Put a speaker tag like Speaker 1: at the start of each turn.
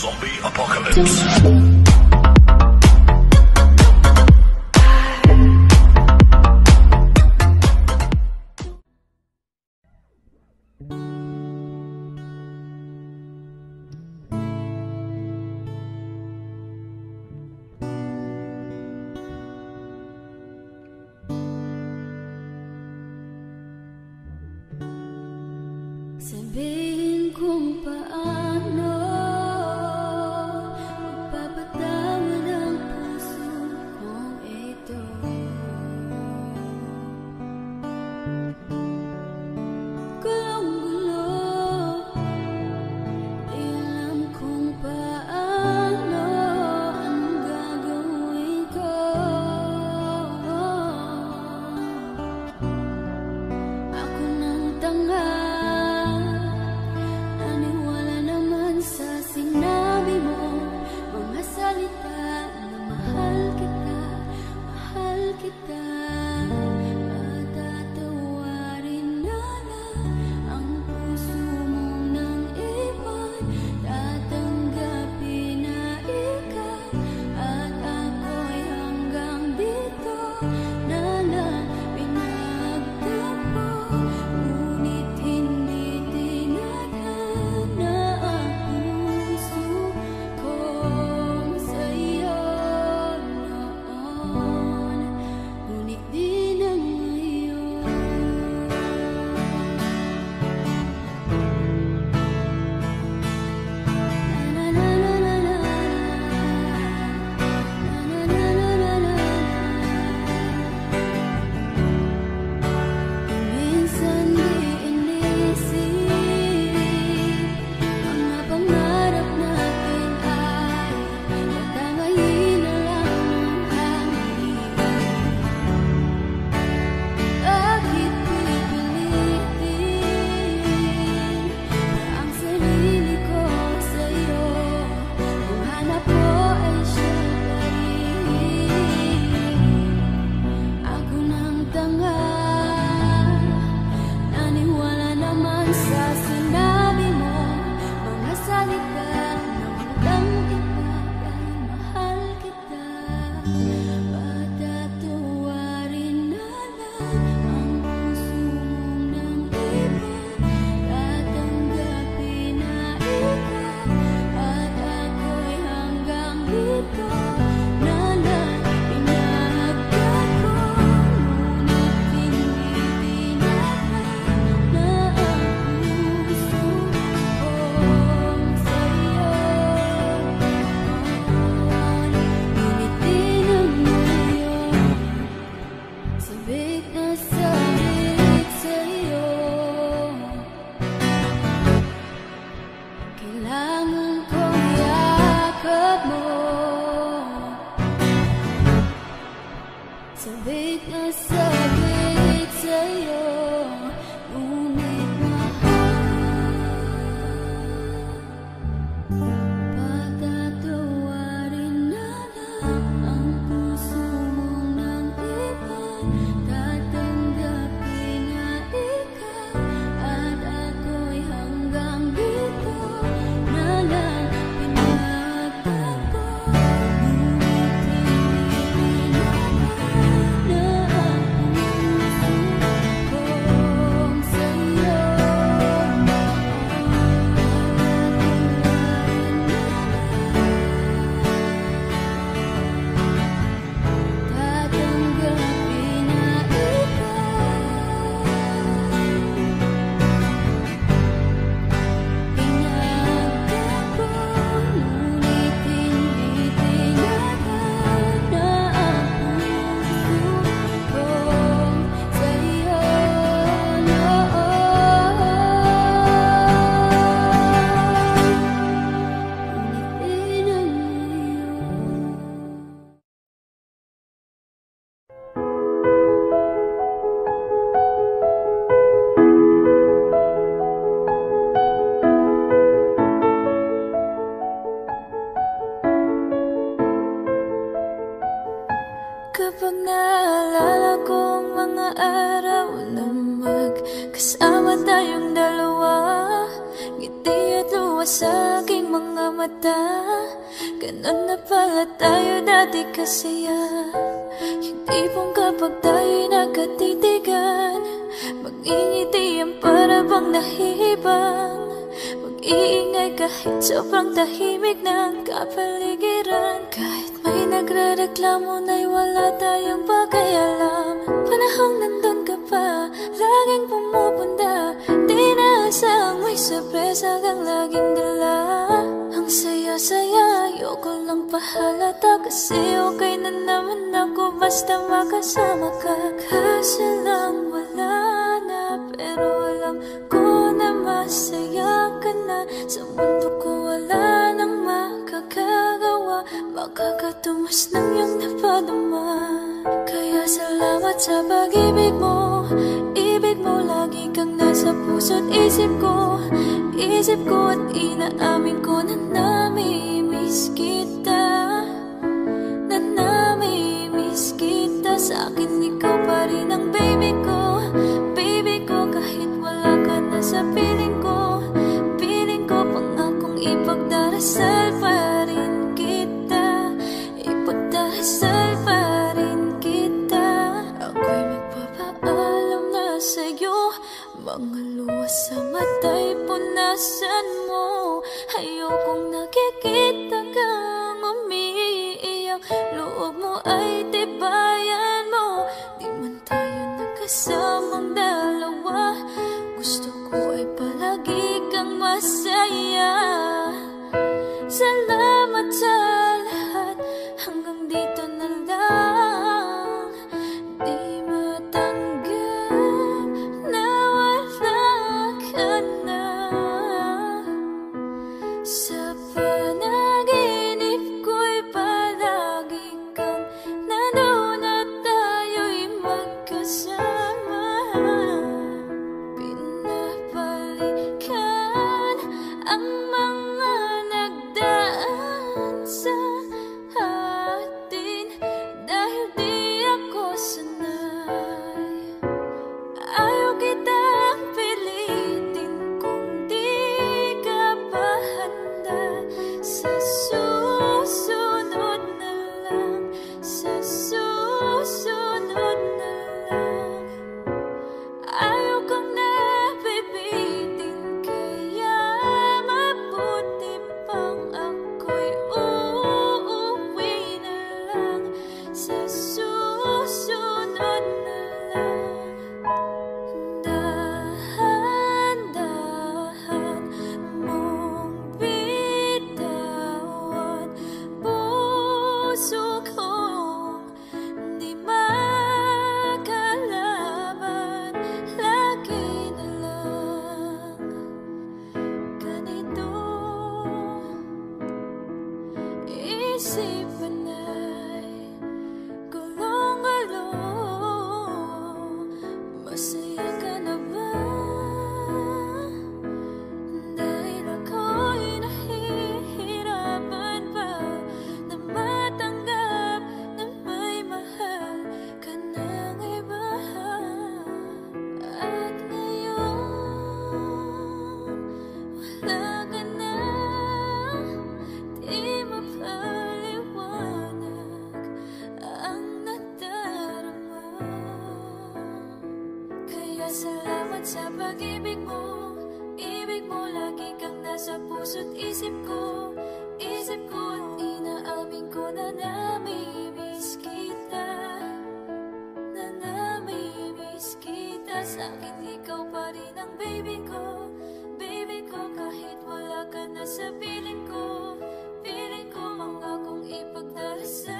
Speaker 1: Zombie Apocalypse.
Speaker 2: Sabihin kung paano Sabik na sabik
Speaker 3: mata. Ganon na pala tayo dati kasi ah. Yung tipong kapag tayo'y nagkatitigan Mag-ingitiyan para bang nahihibang. Mag-iingay kahit sobrang tahimik ng kapaligiran. Kahit may nagre-reklamo na'y wala tayong pakialam Panahong nandun ka pa, laging pumupunta Di naasang may sorpresa kang laging dala. Ang saya-saya, ayoko lang pahalata Kasi okay na naman ako. Basta makasama ka. Kasi lang wala na, pero alam ko na masaya ka na. Sa mundo ko wala nang makakagawa. Makakatumas ng iyong napadama Kaya salamat sa pag-ibig mo. Ibig mo lagi kang nasa puso't isip ko Isip ko at inaamin ko na namimiss kita. Na namimiss kita. Sa akin ikaw pa rin ang nakikita kang umiiyak? Loob mo ay tibayan Isipan ay Salamat sa pag-ibig mo. Ibig mo lagi kang nasa puso't isip ko. Isip ko at inaamin ko na namimiss kita. Na namimiss kita. Sa akin ikaw pa rin ang baby ko. Baby ko kahit wala ka na sa piling ko. Piling ko mga kong ipagdarasal.